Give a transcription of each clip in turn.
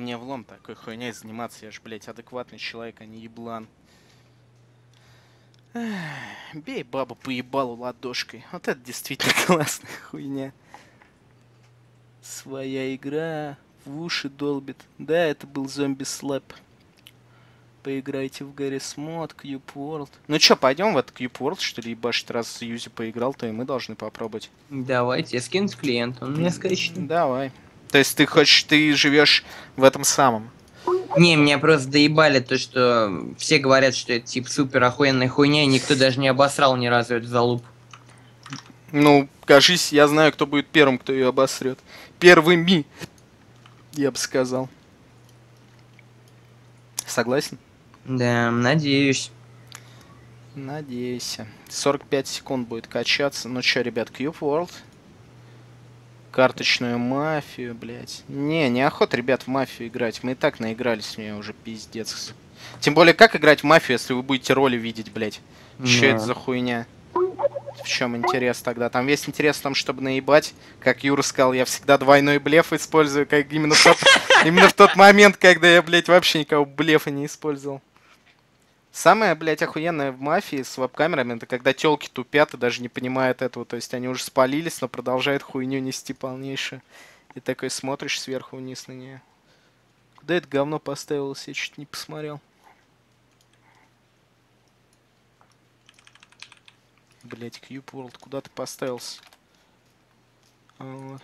Мне влом такой хуйней заниматься, я ж, блядь, адекватный человек, а не еблан. Бей бабу по ебалу ладошкой. Вот это действительно классная хуйня. Своя игра в уши долбит. Да, это был зомби слэп. Поиграйте в Гаррис Мод, Cube World. Ну чё, пойдем в этот Cube World, что ли, ебашить, раз Юзи поиграл, то и мы должны попробовать. Давайте, я скину в клиент, он мне скачет. Давай. То есть ты хочешь, ты живешь в этом самом. Не, меня просто доебали то, что все говорят, что это типа супер охуенная хуйня, и никто даже не обосрал ни разу эту залупу. Ну, кажись, я знаю, кто будет первым, кто ее обосрет. Первыми, я бы сказал. Согласен? Да, надеюсь. Надейся. 45 секунд будет качаться. Ну чё, ребят, Cube World. Карточную мафию, блядь. Не, неохота, ребят, в мафию играть. Мы и так наигрались в нее уже, пиздец. Тем более, как играть в мафию, если вы будете роли видеть, блядь? Че это за хуйня? В чем интерес тогда? Там весь интерес в том, чтобы наебать. Как Юра сказал, я всегда двойной блеф использую, как именно в тот, именно в тот момент, когда я, блядь, вообще никого блефа не использовал. Самое, блядь, охуенное в мафии с веб-камерами, это когда телки тупят и даже не понимают этого. То есть они уже спалились, но продолжают хуйню нести полнейшую. И такой смотришь сверху вниз на нее. Куда это говно поставилось? Я чуть не посмотрел. Блять, Cube World, куда ты поставился? А, вот.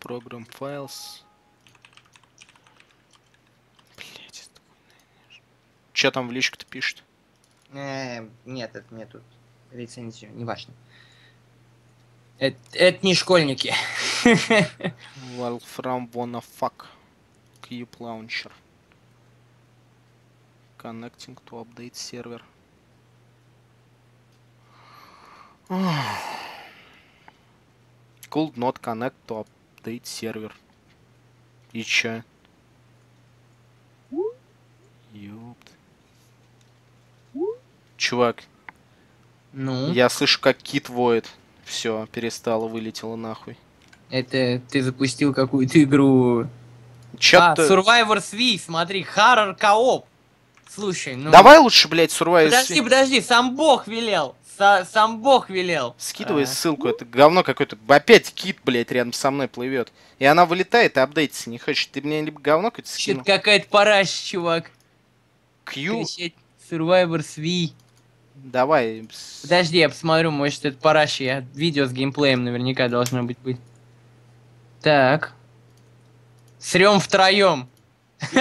Program Files. Че там в личку-то пишет? Э, нет, это мне тут рецензию, не важно. Это, это не школьники. Wolfram wanna fuck. Cube Launcher. Connecting to update server. Could not connect to update server. И чё? Ёпт. Чувак, Ну, я слышу, как кит воет. Все, перестало, вылетело нахуй. это ты запустил какую-то игру. Чё а, ты... Survivor V, смотри, Horror Coop. Слушай, ну... Давай лучше, блядь, Survival Подожди, подожди, сам Бог велел. Са- сам Бог велел. Скидывай А. ссылку, это говно какое-то. Опять кит, блядь, рядом со мной плывет. И она вылетает и апдейтиться не хочет. Ты мне либо говно какое-то скинул. Какая-то параща, чувак. Q, Кричать Survivor V. давай. Подожди, я посмотрю, может это параща. Я видео с геймплеем наверняка должно быть быть. Так. Срем втроем.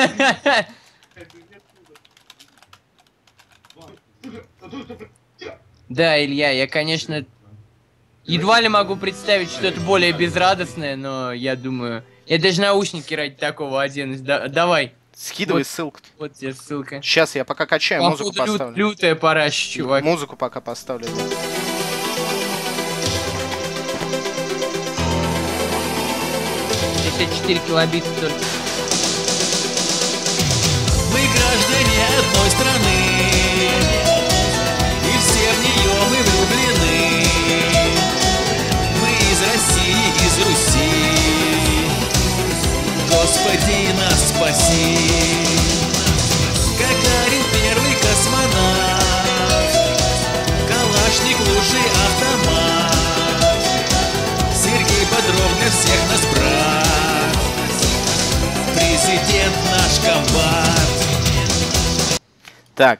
Да, Илья, я, конечно, едва ли могу представить что-то более безрадостное, но я думаю... Я даже наушники ради такого оденусь. Да- давай, Скидывай Вот. ссылку. вот тебе ссылка. Сейчас я пока качаю, музыку Походу, лют- поставлю. лютая параща, чувак. Музыку пока поставлю. да. 54 килобита только. Мы граждане одной страны, и все в нее мы влюблены. Мы из России, из Руси, Господи, нас спаси. Гагарин первый космонавт, Калашник лучший автомат, Сергей Бодров для всех нас брат, Президент наш комбат. Так.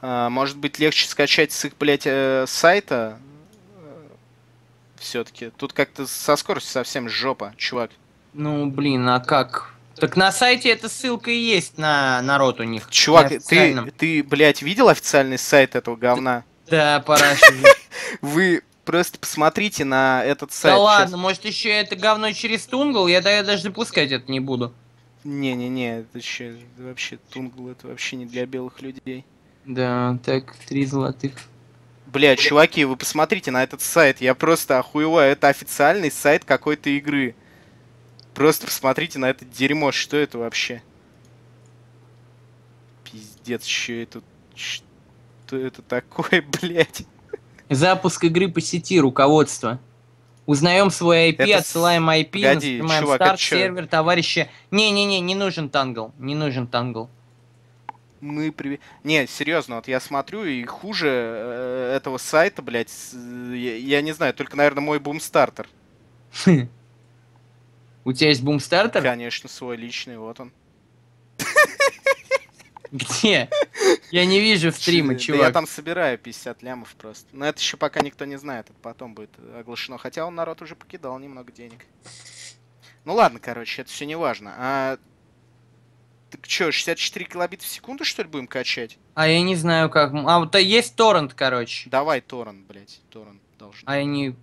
А, может быть легче скачать с их, блядь, э, сайта? Все-таки. Тут как-то со скоростью совсем жопа, чувак. Ну, блин, а как? Так на сайте эта ссылка и есть на народ у них. Чувак, ты, ты, блядь, видел официальный сайт этого говна? Да, параша. Вы просто посмотрите на этот сайт. Да ладно, может еще это говно через Тунгл? Я, да- я даже запускать это не буду. Не-не-не, это че, вообще Тунгл, это вообще не для белых людей. Да, так, три золотых. Бля, чуваки, вы посмотрите на этот сайт, я просто охуеваю, это официальный сайт какой-то игры. Просто посмотрите на это дерьмо, что это вообще? Пиздец, что это... Что это такое, блядь? Запуск игры по сети, руководство. Узнаем свой IP, Это отсылаем IP, Погоди, нажимаем чувак, старт, сервер, товарищи. Не-не-не, не нужен тангл, не нужен тангл. Мы при... Не, серьезно, вот я смотрю, и хуже э, этого сайта, блядь, я, я не знаю, только, наверное, мой бумстартер. У тебя есть бумстартер? Конечно, свой личный, вот он. Где? Я не вижу стрима, Да я чувак. там собираю 50 лямов просто. Но это еще пока никто не знает, это потом будет оглашено. Хотя он народ уже покидал немного денег. Ну ладно, короче, это все не важно. А... Так что, 64 килобита в секунду, что ли, будем качать? А я не знаю как. А вот есть торрент, короче. Давай торрент, блядь. Торрент должен. А я не...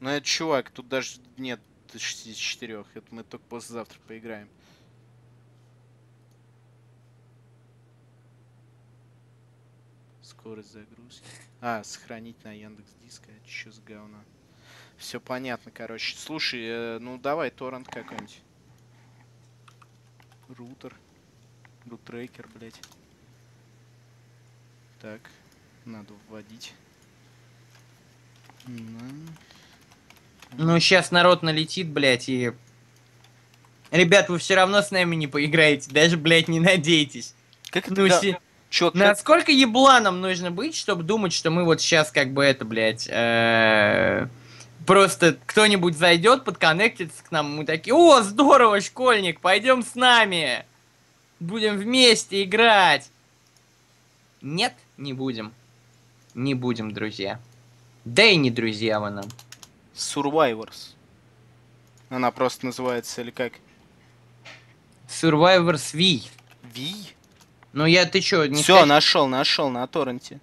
Ну это чувак, тут даже нет 64. Это мы только послезавтра поиграем. Скорость загрузки. А, сохранить на Яндекс Диск. Это что за говно? Все понятно, короче. Слушай, э, ну давай торрент какой-нибудь. Рутер. Рутрекер, блядь. Так, надо вводить. На. Ну, сейчас народ налетит, блядь, и... Ребят, вы все равно с нами не поиграете, даже, блядь, не надейтесь. Как это? Ну, да- си- Чё, как- Насколько ебланом нужно быть, чтобы думать, что мы вот сейчас как бы это, блядь, э, просто кто-нибудь зайдет, подконнектится к нам, мы такие, о, здорово, школьник, пойдем с нами, будем вместе играть. Нет, не будем. Не будем, друзья. Да и не друзья вы нам. Survivors. Она просто называется или как? Survivors V. Ви? Ну я, ты чё, не Все, скач- нашел, нашел на торренте.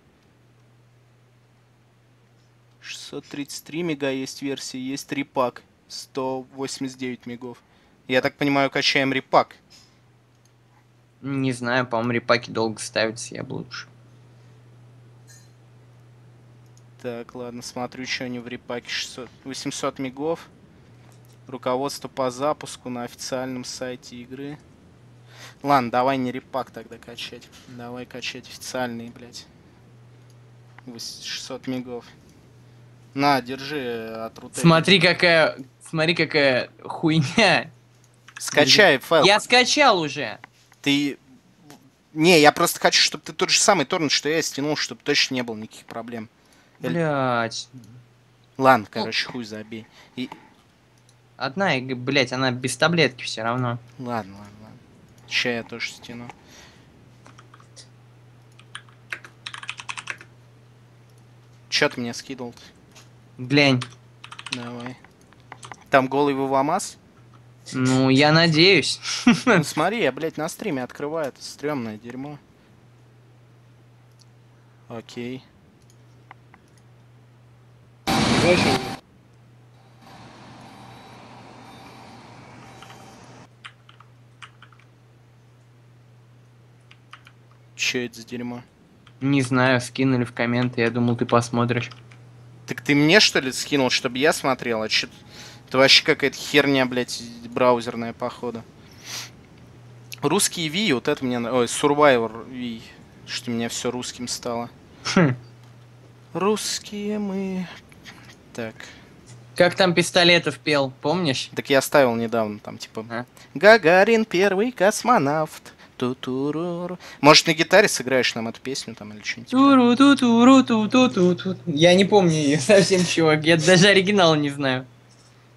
633 мега есть версии, есть репак. 189 мегов. Я так понимаю, качаем репак. Не знаю, по-моему, репаки долго ставятся, я бы лучше. Так, ладно, смотрю, что они в репаке. 600, 800 мегов. Руководство по запуску на официальном сайте игры. Ладно, давай не репак тогда качать. Давай качать официальный, блядь. Вось- 600 мегов. На, держи э, от руты. Смотри, какая, смотри, какая хуйня. Скачай файл. Я скачал уже. Ты... Не, я просто хочу, чтобы ты тот же самый торрент, что я стянул, чтобы точно не было никаких проблем. Блять. Ладно, короче, хуй забей. И... Одна, и, блять, она без таблетки все равно. Ладно, ладно, ладно. Ща я тоже стяну. Чё ты мне скидывал -то? Глянь. Давай. Там голый Вовамас? Ну, я надеюсь. Ну смотри, я, блядь, на стриме открываю. Это стрёмное дерьмо. Окей. Чё это за дерьмо? Не знаю, скинули в комменты, я думал, ты посмотришь. Так ты мне что ли скинул, чтобы я смотрел? А чё... Это вообще какая-то херня, блядь, браузерная, походу. Русский Ви, вот это мне... на- Ой, Survivor Ви. Что у меня все русским стало. Хм. Русские мы... Так. Как там Пистолетов пел, помнишь? Так я ставил недавно, там, типа... А? Гагарин первый космонавт. Ту-туруру. Может, на гитаре сыграешь нам эту песню там или что-нибудь? туру ту туру ту ту ту ту Я не помню ее совсем, чувак. Я даже оригинала не знаю.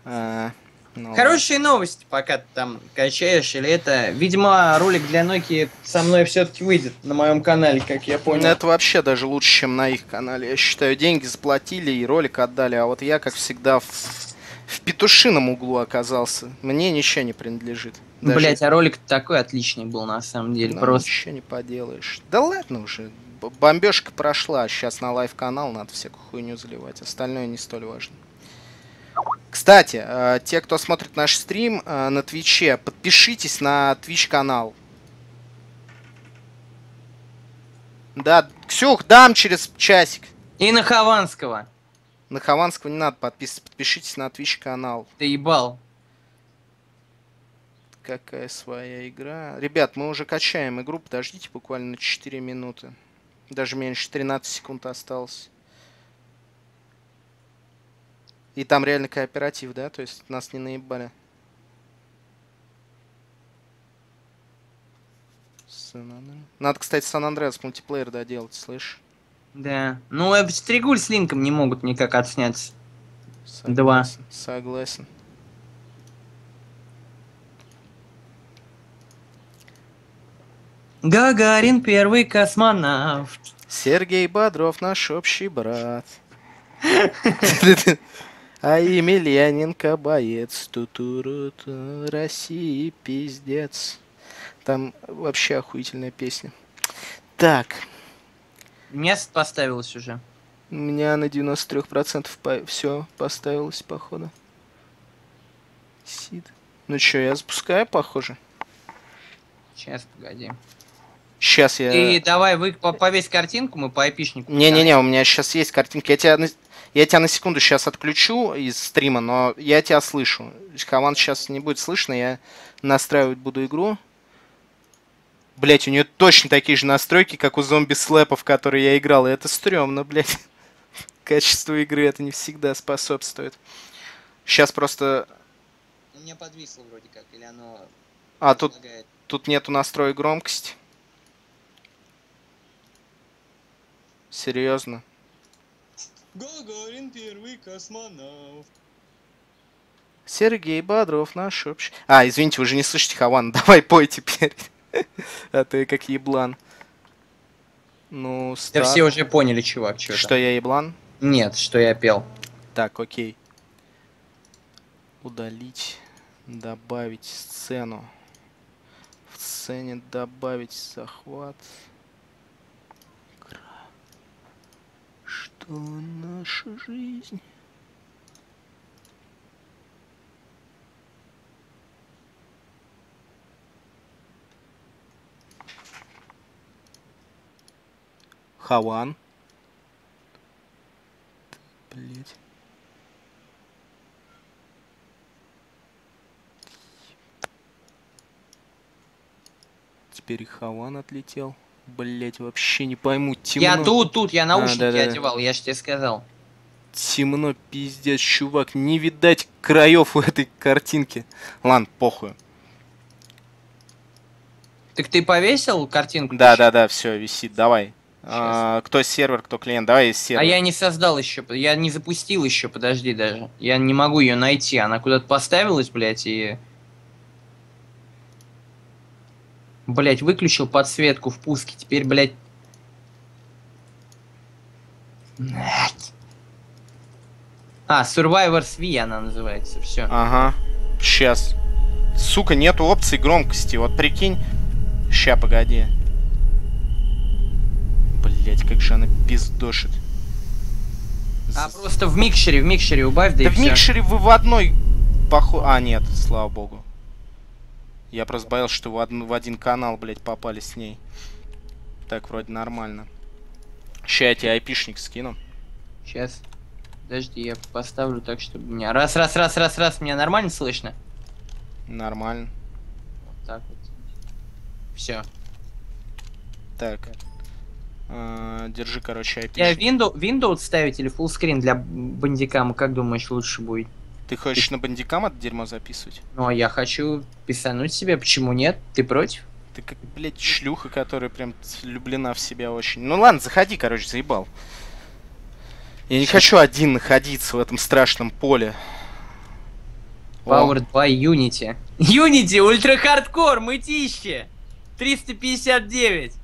А, ну Хорошие новости, пока ты там качаешь, или это... Видимо, ролик для Nokia со мной все-таки выйдет на моем канале, как я понял. Это вообще даже лучше, чем на их канале. Я считаю, деньги заплатили и ролик отдали, а вот я, как всегда, в, в петушином углу оказался. Мне ничего не принадлежит. Даже- Блять, а ролик такой отличный был на самом деле, Ну, просто. Ничего не поделаешь. Да ладно уже. Бомбежка прошла. Сейчас на лайв-канал надо всякую хуйню заливать. Остальное не столь важно. Кстати, э, те, кто смотрит наш стрим э, на Твиче, подпишитесь на Твич канал. Да, Ксюх, дам через часик. И на Хованского. На Хованского не надо подписываться. Подпишитесь на Твич канал. Ты ебал. Какая своя игра. Ребят, мы уже качаем игру. Подождите буквально на 4 минуты. Даже меньше 13 секунд осталось. И там реально кооператив, да? То есть нас не наебали. Надо, кстати, Сан-Андреас мультиплеер доделать, слышь? Да. Ну, э, Стригуль с Линком не могут никак отсняться. Два. Согласен, Согласен. Гагарин первый космонавт. Сергей Бодров наш общий брат. А Емельяненко боец. Тутуру России пиздец. Там вообще охуительная песня. Так, Место поставилось уже. у меня на 93% все поставилось, походу. Сид. Ну чё, я запускаю, похоже. Сейчас, погоди. Сейчас я... Ты давай вы по- повесь картинку, мы по айпишнику. Не-не-не, у меня сейчас есть картинка. Я тебя. Я тебя на секунду сейчас отключу из стрима, но я тебя слышу. Хаван сейчас не будет слышно, я настраивать буду игру. Блять, у нее точно такие же настройки, как у зомби слэпов, в которые я играл. И это стрёмно, блять. Качеству игры это не всегда способствует. Сейчас просто... У меня подвисло вроде как, или оно... А, тут, тут нету настроек громкости. Серьезно. Гагарин первый космонавт. Сергей Бодров, наш общий. А, извините, вы же не слышите Хаван. Давай пой теперь. А я как еблан. Ну, Да старт. все уже поняли, чувак, что Что я еблан? Нет, что я пел. Так, окей. Удалить. Добавить сцену. В сцене добавить захват. Игра. Что наша жизнь? Хаван. Блять. Теперь Хаван отлетел. Блять, вообще не пойму. Темно. Я тут, тут, я наушники да-да-да. одевал, я ж тебе сказал. Темно, пиздец, чувак. Не видать краев у этой картинки. Ладно, похуй. Так ты повесил картинку? Да, да, да, все, висит. Давай. А, кто сервер, кто клиент. Давай сервер. А я не создал еще, я не запустил еще, подожди даже. Я не могу ее найти, она куда-то поставилась, блядь, и... Блять, выключил подсветку в пуске, теперь. Блядь. А, Survivors V она называется, все. Ага. Сейчас. Сука, нету опции громкости. Вот прикинь. Ща, погоди. Блять, как же она пиздошит. А просто в микшере, в микшере убавь, да, Да и в всё. микшере вы в одной похо... А, нет, слава богу. Я просто боялся, что в, одну- в один канал, блядь, попали с ней. Так, вроде нормально. Ща я тебе айпишник скину. Сейчас. Подожди, я поставлю так, чтобы меня... Раз, раз, раз, раз, раз, меня нормально слышно? Нормально. Вот так вот. Все. Так. А, держи, короче, Я айпишник. Windows, Windows ставить или full screen для бандикама, как думаешь, лучше будет? Ты хочешь на бандикам это дерьмо записывать? Ну, а я хочу писануть себе, почему нет? Ты против? Ты как, блядь, шлюха, которая прям влюблена в себя очень. Ну ладно, заходи, короче, заебал. Я не хочу один находиться в этом страшном поле. Powered by Unity. Unity, ультра хардкор, мытище! 359.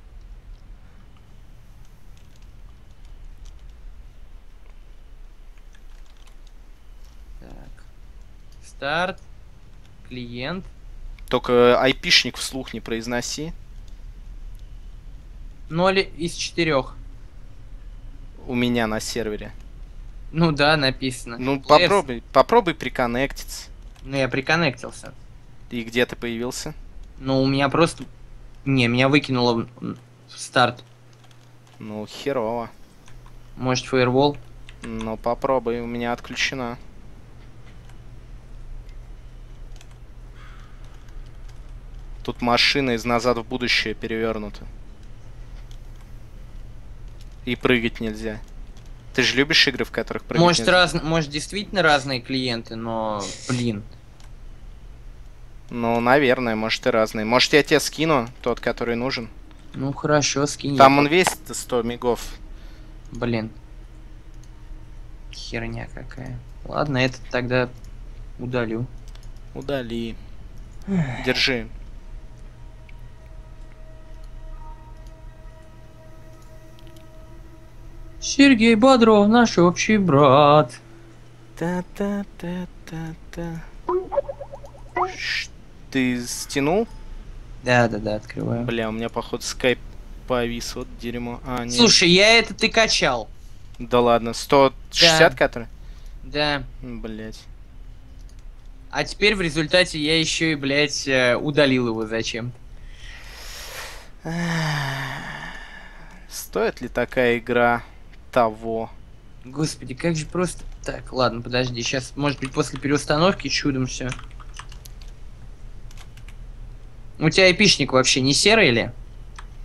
Так. Старт. Клиент. Только айпишник вслух не произноси. 0 из 4. У меня на сервере. Ну да, написано. Ну, Плеерс. попробуй, попробуй приконнектиться. Ну, я приконнектился. И где ты появился? Ну, у меня просто... Не, меня выкинуло в в старт. Ну, херово. Может, фаервол? Ну, попробуй, у меня отключена. Тут машина из назад в будущее перевернута. И прыгать нельзя. Ты же любишь игры, в которых прыгать Может, нельзя? раз, может, действительно разные клиенты, но, блин. Ну, наверное, может и разные. Может, я тебе скину тот, который нужен. Ну, хорошо, скинь. Там он весит 100 мегов. по- Блин. Херня какая. Ладно, этот тогда удалю. Удали. Держи. Сергей Бодров, наш общий брат. Та-та-та-та-та. Ты стянул? Да-да-да, открываю. Бля, у меня, походу, скайп повис, вот дерьмо. А, нет. Слушай, я это ты качал. Да ладно, 160 Да. который? Да. Блять. А теперь в результате я еще и, блядь, э, удалил его зачем. Стоит ли такая игра того? Господи, как же просто... Так, ладно, подожди, сейчас, может быть, после переустановки чудом все. У тебя эпишник вообще не серый или?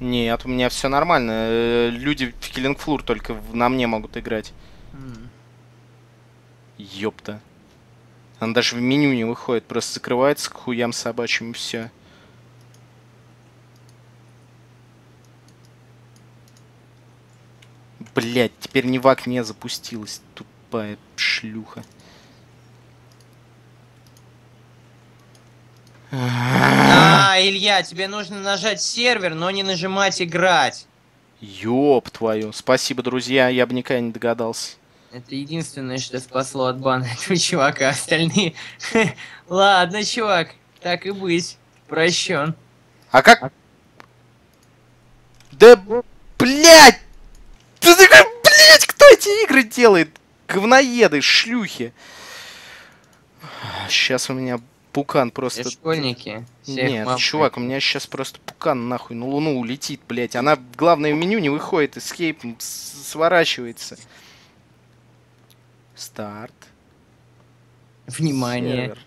Нет, у меня все нормально. Э, Люди в Killing Floor только на мне могут играть. Ёпта. Она даже в меню не выходит, просто закрывается к хуям собачьим и все. Блять, теперь ни в окне запустилась, тупая шлюха. А, Илья, тебе нужно нажать сервер, но не нажимать играть. Ёб твою. Спасибо, друзья, я бы никогда не догадался. Это единственное, что спасло от бана этого чувака. Остальные... Ладно, чувак, так и быть. Прощен. А как? Да, блядь! Ты такой, блядь, кто эти игры делает? Говноеды, шлюхи. Сейчас у меня пукан Все просто... школьники. всех Нет, мам- чувак, у меня сейчас просто пукан нахуй на луну улетит, блядь. Она, главное, в меню не выходит, с- сворачивается. Старт. Внимание. Сервер.